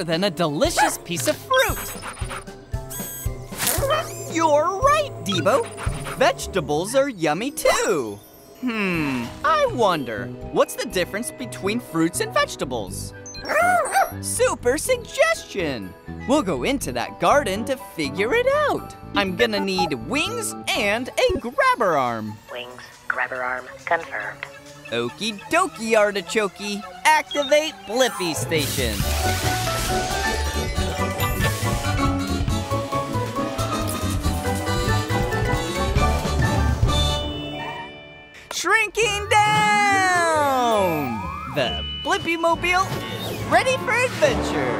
Better than a delicious piece of fruit? You're right, Debo. Vegetables are yummy too. Hmm, I wonder, what's the difference between fruits and vegetables? Super suggestion! We'll go into that garden to figure it out. I'm gonna need wings and a grabber arm. Wings, grabber arm, confirmed. Okie dokie, artichoke. Activate Blippi Station. Shrinking down! The Blippi Mobile is ready for adventure.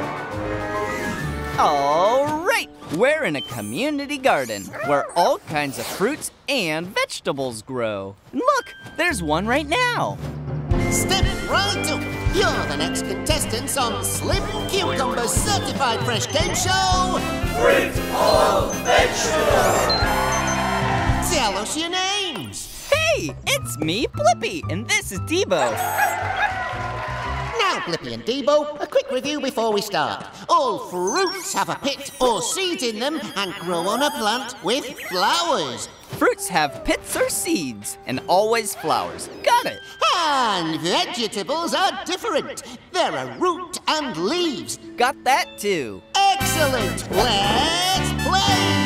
All right, we're in a community garden where all kinds of fruits and vegetables grow. Look, there's one right now. Step right up. You're the next contestants on Slim Cucumber certified fresh game show. Fruit or vegetable? Tell us your names. Hey, it's me, Blippi, and this is Debo. Now, Blippi and Debo, a quick review before we start. All fruits have a pit or seeds in them and grow on a plant with flowers. Fruits have pits or seeds, and always flowers. Got it. And vegetables are different. There are root and leaves. Got that too. Excellent. Let's play.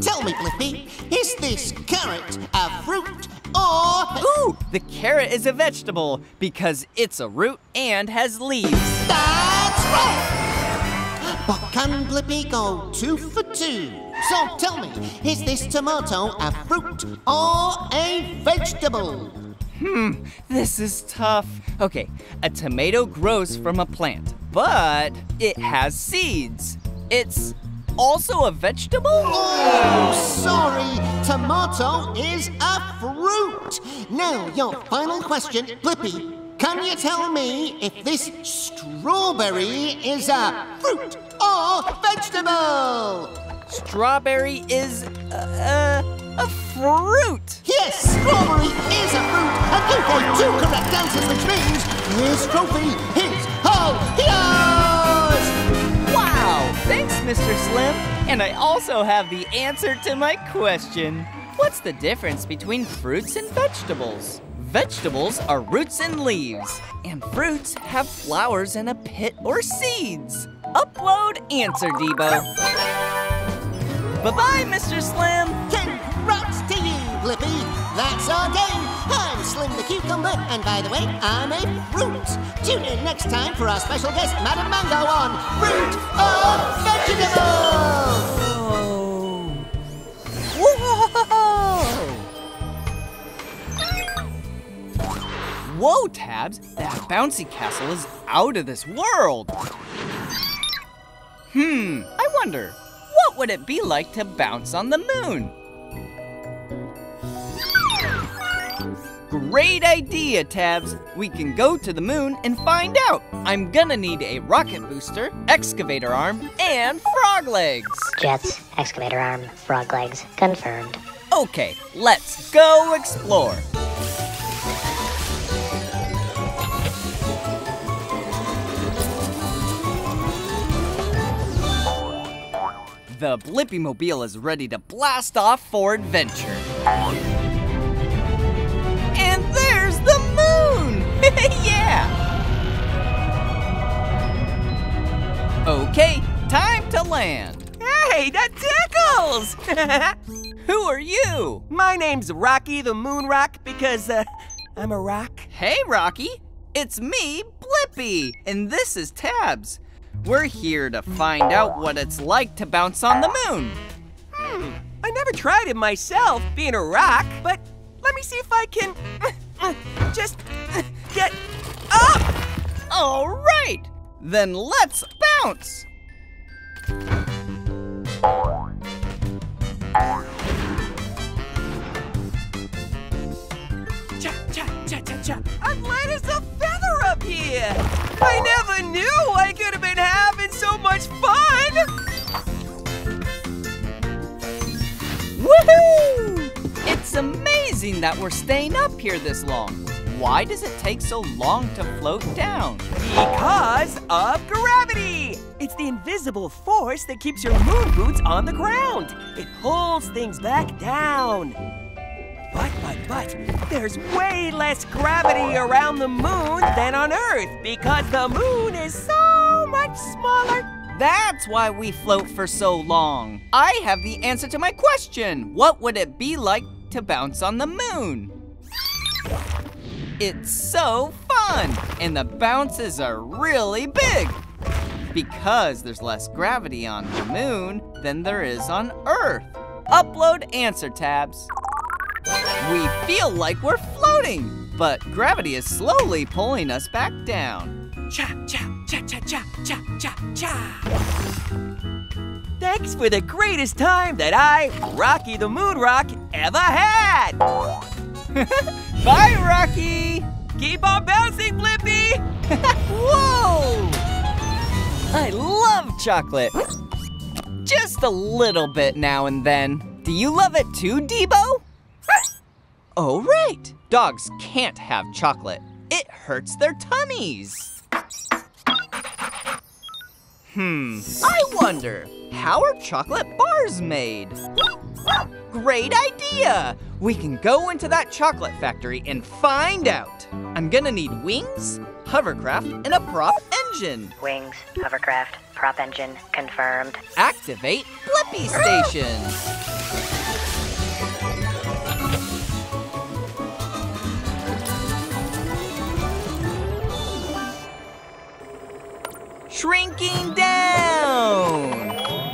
Tell me, Blippi, is this carrot a fruit or... Ooh, the carrot is a vegetable because it's a root and has leaves. That's right. But can Blippi go two for two? So tell me, is this tomato a fruit or a vegetable? Hmm, this is tough. Okay, a tomato grows from a plant, but it has seeds. It's also a vegetable? Oh, sorry. Tomato is a fruit. Now, your final question, Blippi. Can you tell me if this strawberry is a fruit or vegetable? Strawberry is uh, a fruit. Yes, strawberry is a fruit, and you got two correct answers, which means this trophy is all yours! Thanks, Mr. Slim. And I also have the answer to my question. What's the difference between fruits and vegetables? Vegetables are roots and leaves, and fruits have flowers and a pit or seeds. Upload answer, Debo. Bye-bye, Mr. Slim. Congrats to you, Blippi. That's our game. Cucumber, and by the way, I'm a fruit. Tune in next time for our special guest, Madam Mango, on Fruit or Vegetable. Whoa! Whoa, Tabs! That bouncy castle is out of this world! Hmm, I wonder, what would it be like to bounce on the moon? Great idea, Tabs! We can go to the moon and find out! I'm gonna need a rocket booster, excavator arm, and frog legs! Jets, excavator arm, frog legs, confirmed. Okay, let's go explore! The Blippi Mobile is ready to blast off for adventure. yeah! Okay, time to land. Hey, that tickles! Who are you? My name's Rocky the Moon Rock because uh, I'm a rock. Hey, Rocky. It's me, Blippi, and this is Tabs. We're here to find out what it's like to bounce on the moon. Hmm, I never tried it myself, being a rock, but let me see if I can uh, uh, just uh, get up. All right, then let's bounce. Cha cha cha cha cha! I'm light as a feather up here. I never knew I could have been having so much fun. Amazing that we're staying up here this long. why does it take so long to float down? Because of gravity! It's the invisible force that keeps your moon boots on the ground. It pulls things back down. But, but, but, there's way less gravity around the moon than on Earth because the moon is so much smaller. That's why we float for so long. I have the answer to my question. What would it be like to bounce on the moon? It's so fun, and the bounces are really big. Because there's less gravity on the moon than there is on Earth. Upload answer tabs. We feel like we're floating, but gravity is slowly pulling us back down. Cha, cha, cha, cha, cha, cha, cha, cha. Thanks for the greatest time that I, Rocky the Moon Rock, ever had. Bye, Rocky! Keep on bouncing, Blippi! Whoa! I love chocolate. Just a little bit now and then. Do you love it too, Debo? Oh, right. Dogs can't have chocolate. It hurts their tummies. Hmm, I wonder, how are chocolate bars made? Great idea! We can go into that chocolate factory and find out. I'm gonna need wings, hovercraft, and a prop engine. Wings, hovercraft, prop engine, confirmed. Activate Blippi Station. Shrinking down!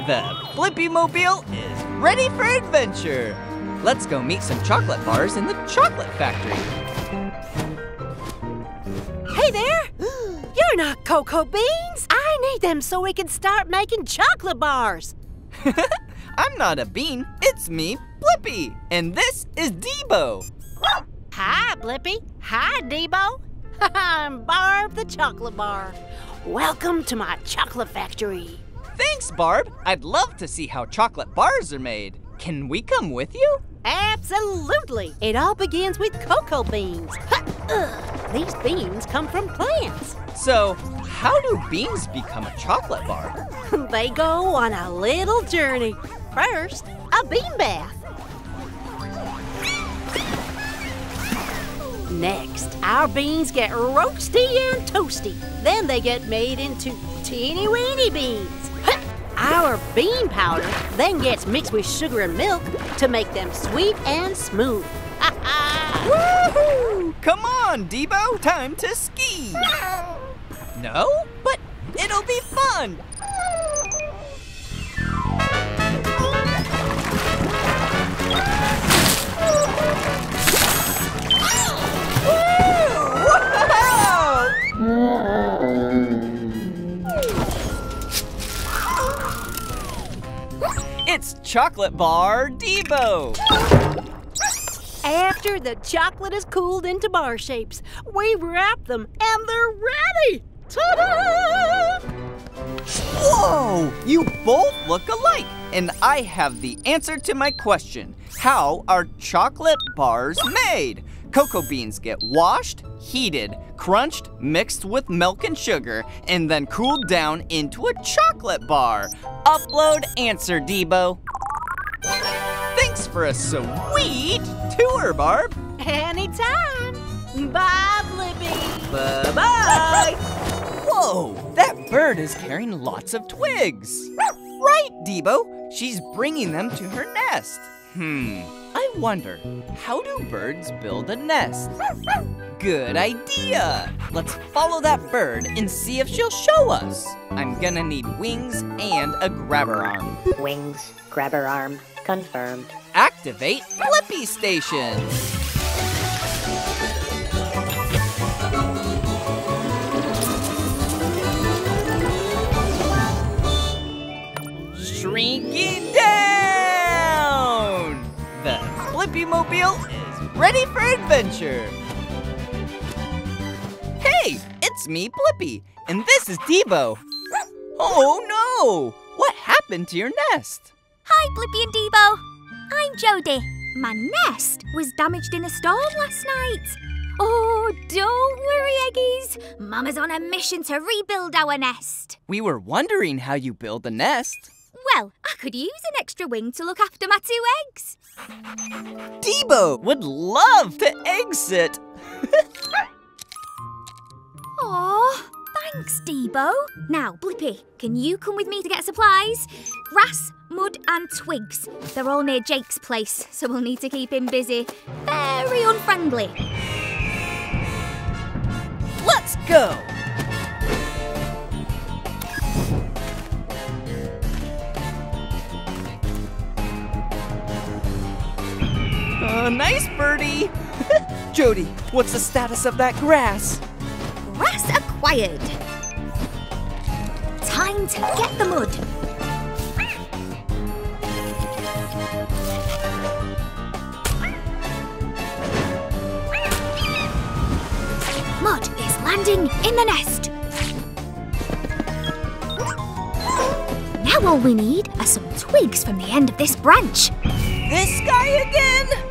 The Blippi Mobile is ready for adventure. Let's go meet some chocolate bars in the chocolate factory. Hey there! You're not cocoa beans! I need them so we can start making chocolate bars. I'm not a bean, it's me, Blippi, and this is Debo. Hi, Blippi. Hi, Debo. I'm Barb the Chocolate Bar. Welcome to my chocolate factory. Thanks, Barb. I'd love to see how chocolate bars are made. Can we come with you? Absolutely. It all begins with cocoa beans. Ugh, These beans come from plants. So, how do beans become a chocolate bar? They go on a little journey. First, a bean bath. Next, our beans get roasty and toasty. Then they get made into teeny weeny beans. Our bean powder then gets mixed with sugar and milk to make them sweet and smooth. Woohoo! Come on, Debo, time to ski. No, but it'll be fun. It's Chocolate Bar Debo. After the chocolate is cooled into bar shapes, we wrap them and they're ready. Ta-da! Whoa! You both look alike, and I have the answer to my question. How are chocolate bars made? Cocoa beans get washed, heated, crunched, mixed with milk and sugar, and then cooled down into a chocolate bar. Upload answer, Debo. Thanks for a sweet tour, Barb. Anytime. Bye, Blippi. Bye-bye. Whoa, that bird is carrying lots of twigs. Right, Debo. She's bringing them to her nest. Hmm, I wonder, how do birds build a nest? Good idea. Let's follow that bird and see if she'll show us. I'm gonna need wings and a grabber arm. Wings, grabber arm, confirmed. Activate Blippi Station. Shrinking down! Blippi Mobile is ready for adventure. Hey, it's me, Blippi, and this is Debo. Oh no! What happened to your nest? Hi, Blippi and Debo. I'm Jody. My nest was damaged in a storm last night. Oh, don't worry, Eggies. Mama's on a mission to rebuild our nest. We were wondering how you build a nest. Well, I could use an extra wing to look after my two eggs. Debo would love to egg sit. Aw, thanks, Debo. Now, Blippi, can you come with me to get supplies? Grass, mud, and twigs. They're all near Jake's place, so we'll need to keep him busy. Very unfriendly. Let's go. Uh, nice birdie. Jody, what's the status of that grass? Grass acquired. Time to get the mud. Mud is landing in the nest. Now all we need are some twigs from the end of this branch. This guy again?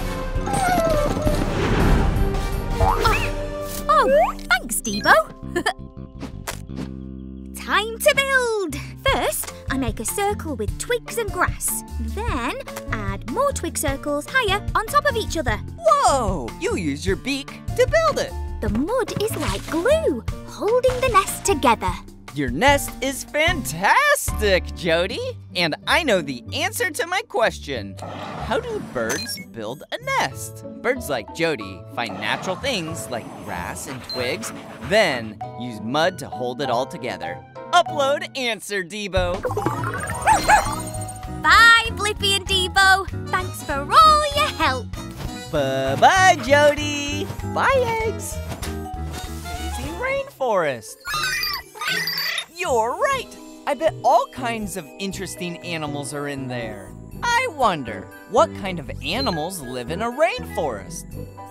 Oh, thanks, Debo. Time to build. First, I make a circle with twigs and grass. Then, add more twig circles higher on top of each other. Whoa! You use your beak to build it. The mud is like glue, holding the nest together. Your nest is fantastic, Jody. And I know the answer to my question. How do birds build a nest? Birds like Jody find natural things like grass and twigs, then use mud to hold it all together. Upload answer, Debo. Bye, Blippi and Debo. Thanks for all your help. Bye-bye, Jody. Bye, eggs. Rainforest. You're right. I bet all kinds of interesting animals are in there. I wonder, what kind of animals live in a rainforest?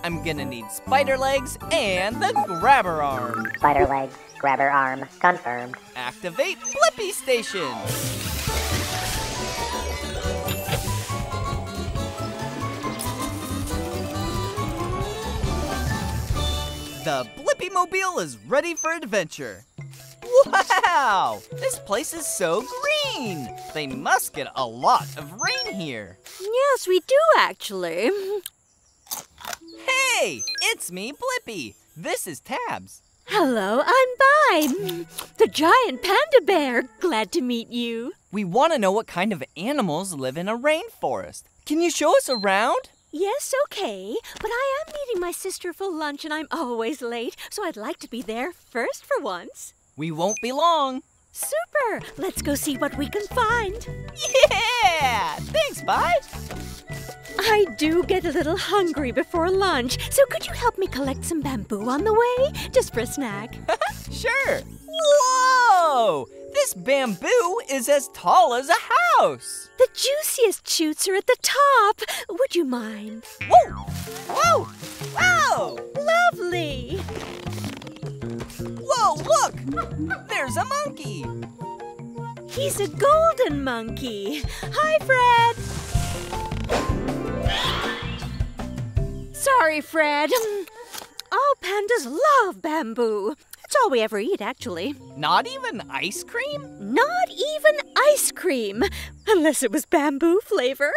I'm gonna need spider legs and the grabber arm. Spider legs, grabber arm, confirmed. Activate Blippi Station. The Blippi Mobile is ready for adventure. Wow! This place is so green! They must get a lot of rain here. Yes, we do actually. Hey! It's me, Blippi. This is Tabs. Hello, I'm Bi, the giant panda bear. Glad to meet you. We want to know what kind of animals live in a rainforest. Can you show us around? Yes, okay, but I am meeting my sister for lunch and I'm always late, so I'd like to be there first for once. We won't be long. Super! Let's go see what we can find. Yeah! Thanks, Bi. I do get a little hungry before lunch, so could you help me collect some bamboo on the way? Just for a snack. Sure. Whoa! This bamboo is as tall as a house. The juiciest shoots are at the top. Would you mind? Whoa! Whoa! Whoa! Lovely! Whoa, look! There's a monkey. He's a golden monkey. Hi, Fred. Sorry, Fred. All pandas love bamboo. It's all we ever eat, actually. Not even ice cream? Not even ice cream, unless it was bamboo flavor.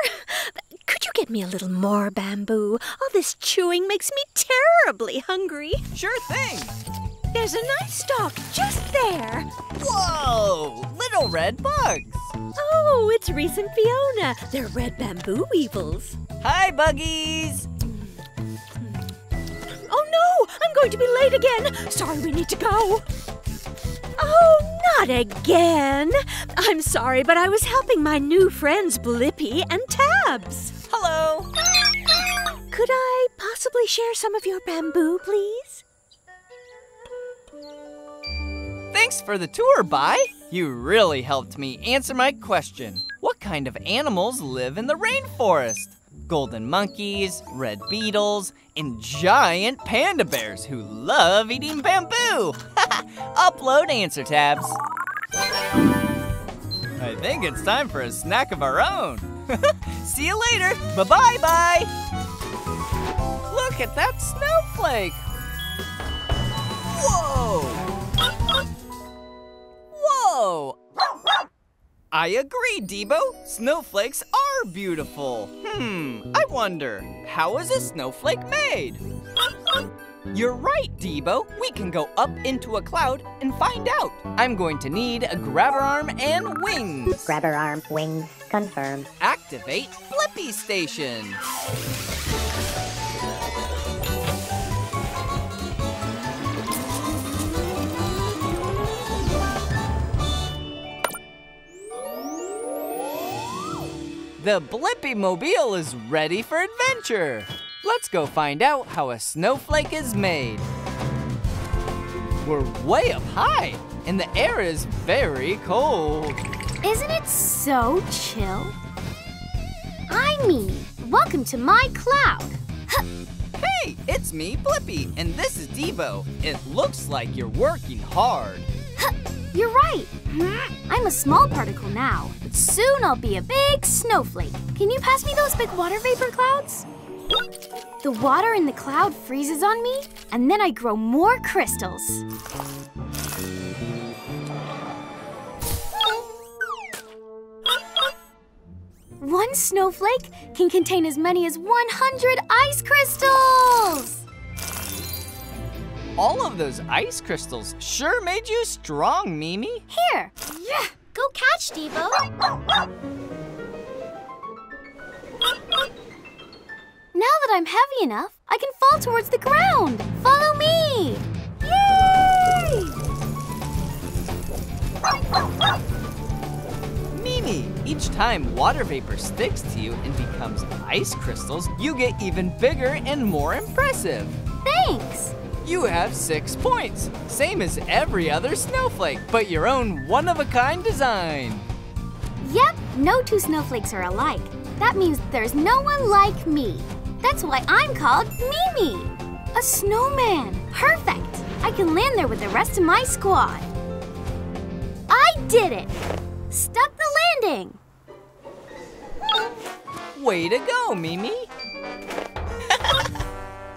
Could you get me a little more bamboo? All this chewing makes me terribly hungry. Sure thing. There's a nice stalk just there. Whoa! Little red bugs. Oh, it's Reese and Fiona. They're red bamboo weevils. Hi, buggies. Oh no! I'm going to be late again! Sorry, we need to go. Oh, not again! I'm sorry, but I was helping my new friends Blippi and Tabs. Hello. Could I possibly share some of your bamboo, please? Thanks for the tour, Bi. You really helped me answer my question. What kind of animals live in the rainforest? Golden monkeys, red beetles, and giant panda bears who love eating bamboo. Upload answer tabs. I think it's time for a snack of our own. See you later. Bye bye bye. Look at that snowflake. Whoa! Whoa! I agree, Debo. Snowflakes are beautiful. Hmm, I wonder, how is a snowflake made? You're right, Debo. We can go up into a cloud and find out. I'm going to need a grabber arm and wings. Grabber arm, wings, confirmed. Activate Blippi Station. The Blippi Mobile is ready for adventure. Let's go find out how a snowflake is made. We're way up high, and the air is very cold. Isn't it so chill? I mean, welcome to my cloud. Hey, it's me, Blippi, and this is Debo. It looks like you're working hard. You're right. I'm a small particle now, but soon I'll be a big snowflake. Can you pass me those big water vapor clouds? The water in the cloud freezes on me, and then I grow more crystals. One snowflake can contain as many as 100 ice crystals! All of those ice crystals sure made you strong, Mimi. Here! Yeah! Go catch, Debo. Now that I'm heavy enough, I can fall towards the ground! Follow me! Yay! Mimi, each time water vapor sticks to you and becomes ice crystals, you get even bigger and more impressive. Thanks! You have six points, same as every other snowflake, but your own one-of-a-kind design. Yep, no two snowflakes are alike. That means there's no one like me. That's why I'm called Mimi. A snowman. Perfect. I can land there with the rest of my squad. I did it. Stuck the landing. Way to go, Mimi.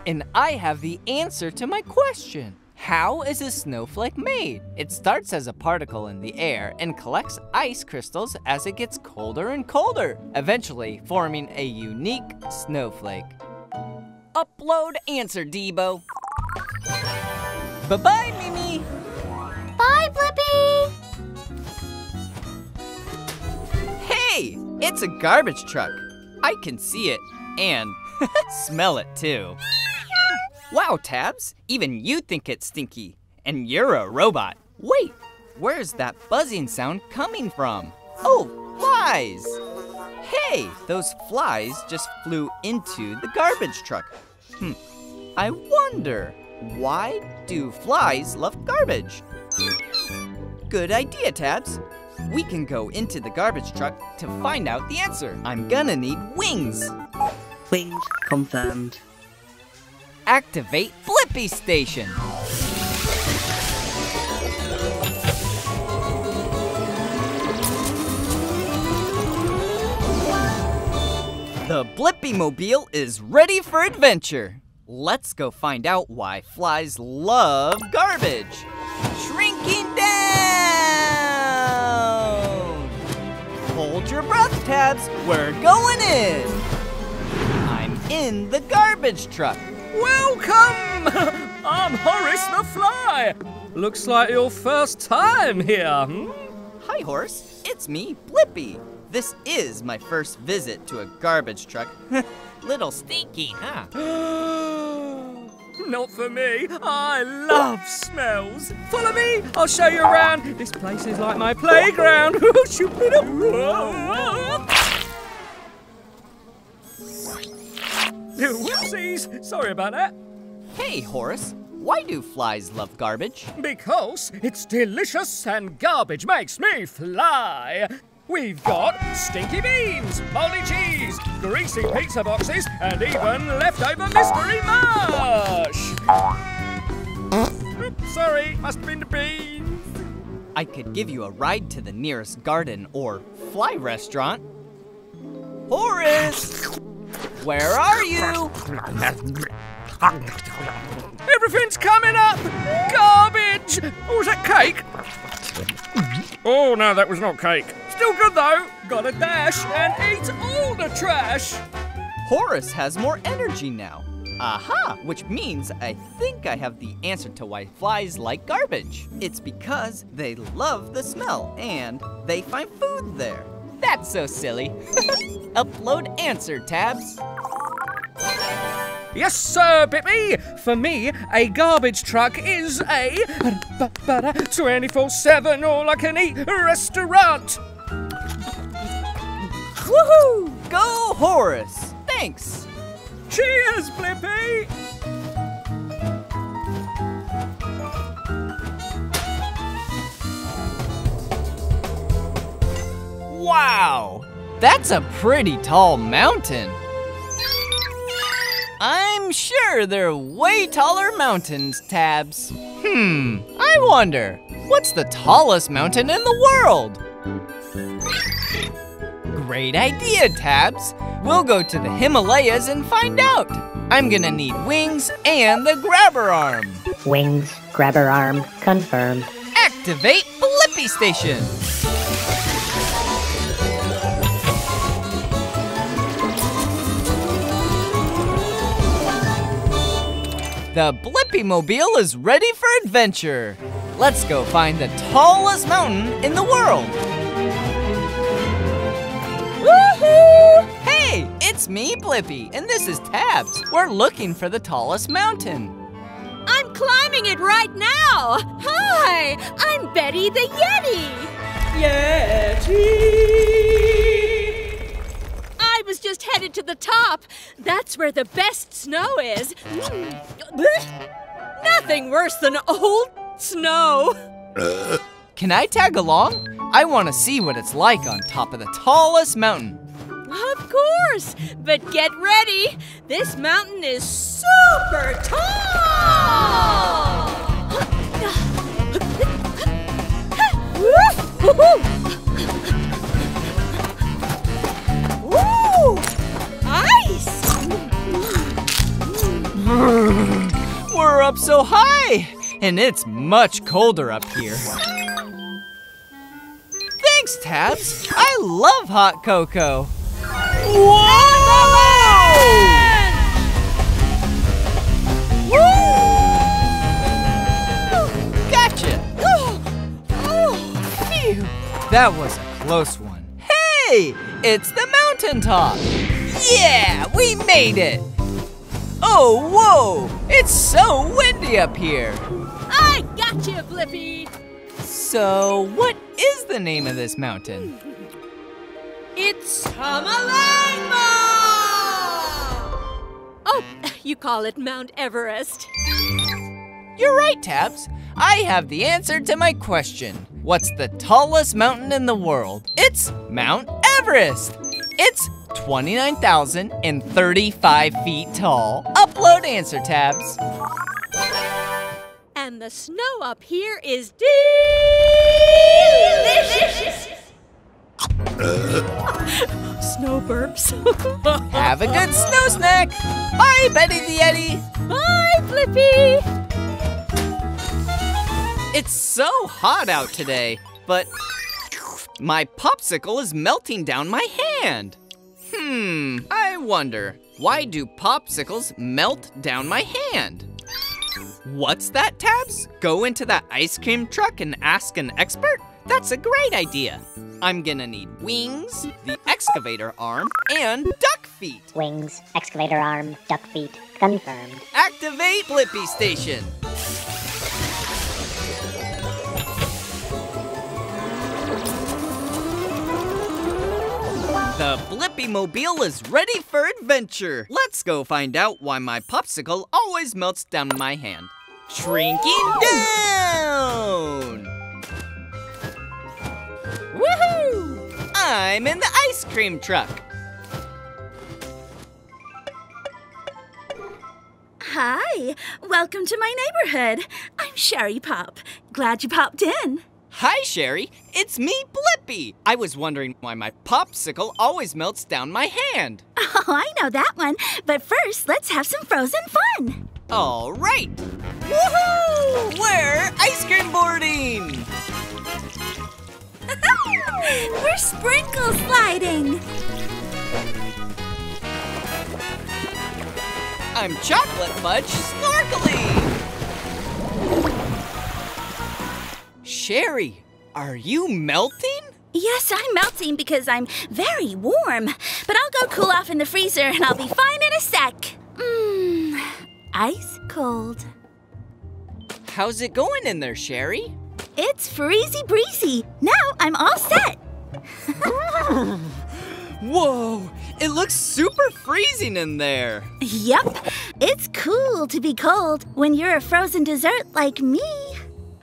And I have the answer to my question. How is a snowflake made? It starts as a particle in the air and collects ice crystals as it gets colder and colder, eventually forming a unique snowflake. Upload answer, Debo. Bye-bye, Mimi. Bye, Blippi. Hey, it's a garbage truck. I can see it and smell it too. Wow, Tabs, even you think it's stinky. And you're a robot. Wait, where's that buzzing sound coming from? Oh, flies! Hey, those flies just flew into the garbage truck. Hmm, I wonder, why do flies love garbage? Good idea, Tabs. We can go into the garbage truck to find out the answer. I'm gonna need wings. Wings confirmed. Activate Blippi Station. The Blippi Mobile is ready for adventure. Let's go find out why flies love garbage. Shrinking down! Hold your breath, Tabs. We're going in. I'm in the garbage truck. Welcome! I'm Horace the Fly. Looks like your first time here. Hmm? Hi, Horace. It's me, Blippi. This is my first visit to a garbage truck. Little stinky, huh? Not for me. I love smells. Follow me. I'll show you around. This place is like my playground. Whoopsies. Sorry about that. Hey, Horace. Why do flies love garbage? Because it's delicious and garbage makes me fly. We've got stinky beans, moldy cheese, greasy pizza boxes, and even leftover mystery mush. Oops, sorry, must have been the beans. I could give you a ride to the nearest garden or fly restaurant. Horace! Where are you? Everything's coming up! Garbage! Oh, was that cake? Oh, no, that was not cake. Still good, though. Gotta dash and eat all the trash. Horace has more energy now. Aha! Which means I think I have the answer to why flies like garbage. It's because they love the smell and they find food there. That's so silly. Upload answer tabs. Yes, sir, Blippi. For me, a garbage truck is a 24-7 all-I-can-eat restaurant. Woohoo! Go Horace! Thanks! Cheers, Blippi! Wow! That's a pretty tall mountain. I'm sure there are way taller mountains, Tabs. Hmm, I wonder, what's the tallest mountain in the world? Great idea, Tabs. We'll go to the Himalayas and find out. I'm gonna need wings and the grabber arm. Wings, grabber arm, confirmed. Activate Blippi Station. The Blippi Mobile is ready for adventure. Let's go find the tallest mountain in the world. Woohoo! Hey, it's me, Blippi, and this is Tabs. We're looking for the tallest mountain. I'm climbing it right now. Hi, I'm Betty the Yeti. Yeti. Was just headed to the top. That's where the best snow is. Mm. Nothing worse than old snow. Can I tag along? I want to see what it's like on top of the tallest mountain. Of course, but get ready. This mountain is super tall. up so high, and it's much colder up here. Thanks, Tabs. I love hot cocoa. Whoa! Gotcha. Oh, phew, that was a close one. Hey, it's the mountaintop. Yeah, we made it. Oh, whoa! It's so windy up here. I got you, Blippi. So, what is the name of this mountain? It's Chomolungma! Oh, you call it Mount Everest. You're right, Tabs. I have the answer to my question. What's the tallest mountain in the world? It's Mount Everest. It's 29,035 feet tall. Upload answer, Tabs. And the snow up here is delicious. snow burps. Have a good snow snack. Bye, Betty the Yeti. Bye, Blippi. It's so hot out today, but my popsicle is melting down my hand. Hmm, I wonder, why do popsicles melt down my hand? What's that, Tabs? Go into that ice cream truck and ask an expert? That's a great idea. I'm gonna need wings, the excavator arm, and duck feet. Wings, excavator arm, duck feet, confirmed. Activate Blippi Station. The Blippi Mobile is ready for adventure. Let's go find out why my popsicle always melts down my hand. Shrinking down! Woohoo! I'm in the ice cream truck. Hi, welcome to my neighborhood. I'm Sherry Pop. Glad you popped in. Hi, Sherry. It's me, Blippi. I was wondering why my popsicle always melts down my hand. Oh, I know that one. But first, let's have some frozen fun. All right. Woohoo! We're ice cream boarding. We're sprinkle sliding. I'm chocolate fudge snorkeling. Sherry, are you melting? Yes, I'm melting because I'm very warm. But I'll go cool off in the freezer and I'll be fine in a sec. Mmm, ice cold. How's it going in there, Sherry? It's freezy breezy. Now I'm all set. Whoa, it looks super freezing in there. Yep, it's cool to be cold when you're a frozen dessert like me.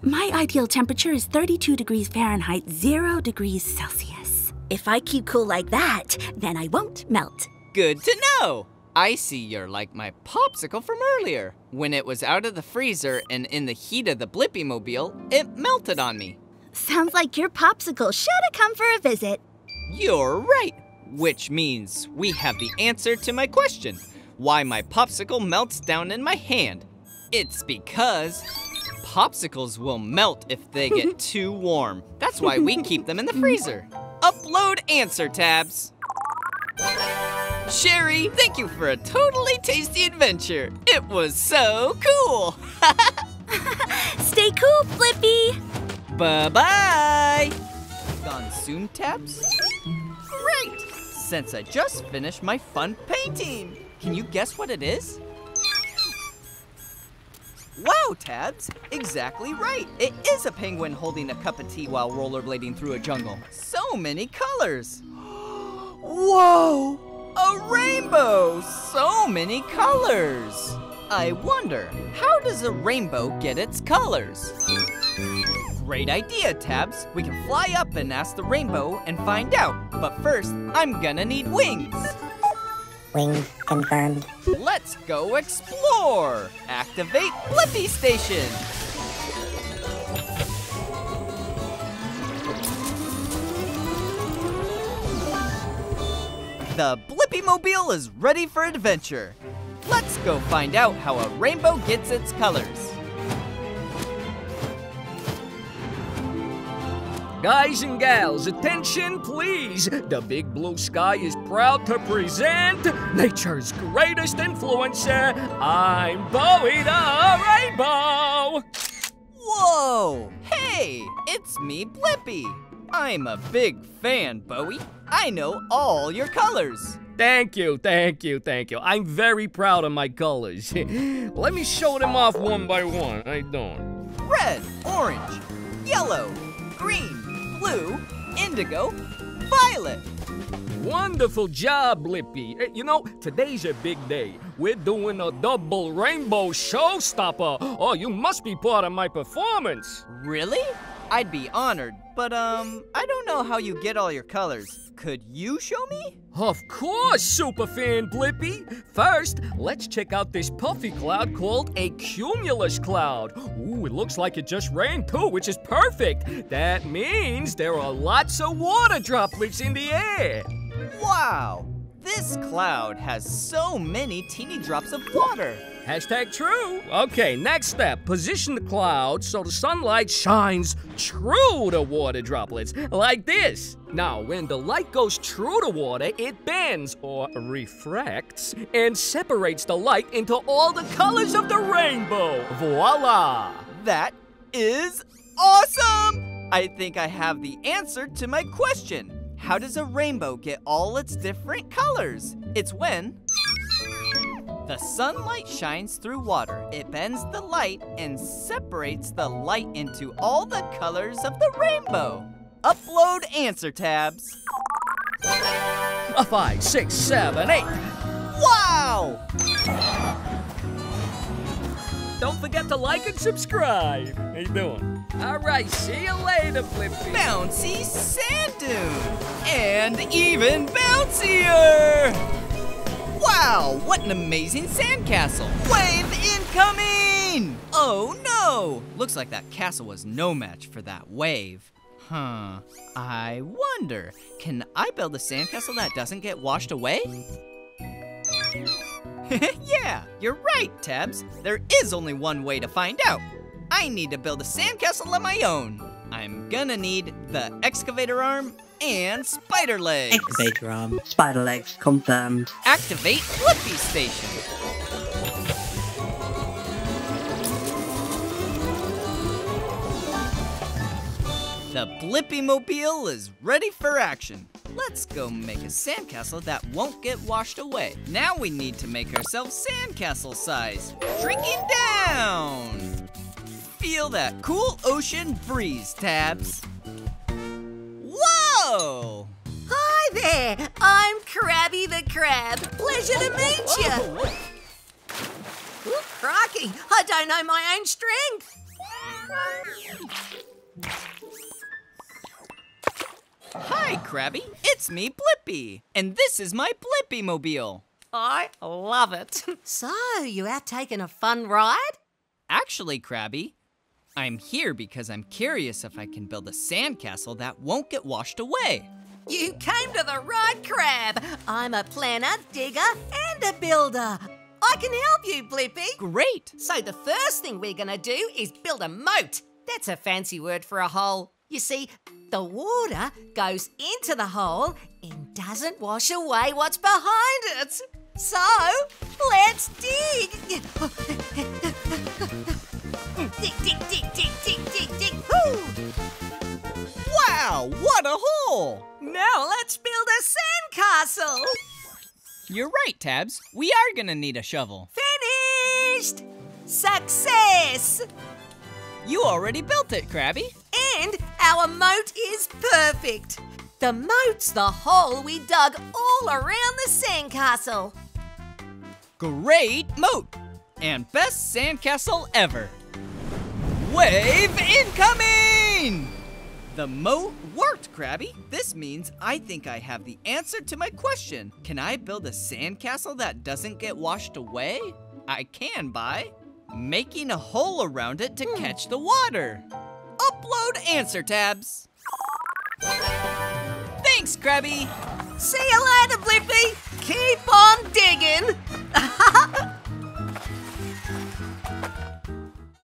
My ideal temperature is 32 degrees Fahrenheit, 0 degrees Celsius. If I keep cool like that, then I won't melt. Good to know. I see you're like my popsicle from earlier. When it was out of the freezer and in the heat of the Blippi Mobile, it melted on me. Sounds like your popsicle should have come for a visit. You're right. Which means we have the answer to my question why my popsicle melts down in my hand. It's because popsicles will melt if they get too warm. That's why we keep them in the freezer. Upload answer tabs. Sherry, thank you for a totally tasty adventure. It was so cool. Stay cool, Blippi. Bye-bye. Gone soon tabs? Great! Since I just finished my fun painting. Can you guess what it is? Wow, Tabs! Exactly right! It is a penguin holding a cup of tea while rollerblading through a jungle. So many colors! Whoa! A rainbow! So many colors! I wonder, how does a rainbow get its colors? Great idea, Tabs. We can fly up and ask the rainbow and find out. But first, I'm gonna need wings. Wings confirmed. Let's go explore! Activate Blippi Station! The Blippi Mobile is ready for adventure. Let's go find out how a rainbow gets its colors. Guys and gals, attention please! The Big Blue Sky is proud to present nature's greatest influencer. I'm Bowie the Rainbow! Whoa! Hey, it's me, Blippi. I'm a big fan, Bowie. I know all your colors. Thank you, thank you, thank you. I'm very proud of my colors. Let me show them off one by one. I don't. Red, orange, yellow, green, blue, indigo, violet. Wonderful job, Blippi. Eh, You know, today's a big day. We're doing a double rainbow showstopper. Oh, you must be part of my performance. Really? I'd be honored, but um, I don't know how you get all your colors. Could you show me? Of course, Superfan Blippi. First, let's check out this puffy cloud called a cumulus cloud. Ooh, it looks like it just rained too, which is perfect. That means there are lots of water droplets in the air. Wow! This cloud has so many teeny drops of water. Hashtag true. Okay, next step. Position the cloud so the sunlight shines true to water droplets, like this. Now, when the light goes true to water, it bends or refracts and separates the light into all the colors of the rainbow. Voila! That is awesome! I think I have the answer to my question. How does a rainbow get all its different colors? It's when the sunlight shines through water. It bends the light and separates the light into all the colors of the rainbow. Upload answer tabs. A five, six, seven, eight. Wow! Don't forget to like and subscribe. How you doing? All right, see you later, Blippi. Bouncy sand dune! And even bouncier! Wow, what an amazing sandcastle! Wave incoming! Oh no! Looks like that castle was no match for that wave. Huh. I wonder, can I build a sandcastle that doesn't get washed away? yeah, you're right, Tabs. There is only one way to find out. I need to build a sandcastle of my own. I'm gonna need the excavator arm and spider legs. Excavator arm, spider legs, confirmed. Activate Blippi Station. The Blippi Mobile is ready for action. Let's go make a sandcastle that won't get washed away. Now we need to make ourselves sandcastle size. Shrinking down. Feel that cool ocean breeze, Tabs. There! I'm Krabby the Crab. Pleasure to meet you. Ooh, crikey, I don't know my own strength. Hi, Krabby. It's me, Blippi. And this is my Blippi Mobile. I love it. So, you out taking a fun ride? Actually, Krabby, I'm here because I'm curious if I can build a sandcastle that won't get washed away. You came to the right crab. I'm a planner, digger, and a builder. I can help you, Blippi. Great. So the first thing we're gonna do is build a moat. That's a fancy word for a hole. You see, the water goes into the hole and doesn't wash away what's behind it. So, let's dig. dig, dig, dig, dig, dig, dig, dig. Whoo! Now let's build a sandcastle. You're right, Tabs. We are gonna need a shovel. Finished! Success! You already built it, Krabby. And our moat is perfect. The moat's the hole we dug all around the sandcastle. Great moat! And best sandcastle ever. Wave incoming! The moat worked, Krabby. This means I think I have the answer to my question. Can I build a sandcastle that doesn't get washed away? I can by making a hole around it to catch the water. Upload answer tabs. Thanks, Krabby. See you later, Blippi. Keep on digging.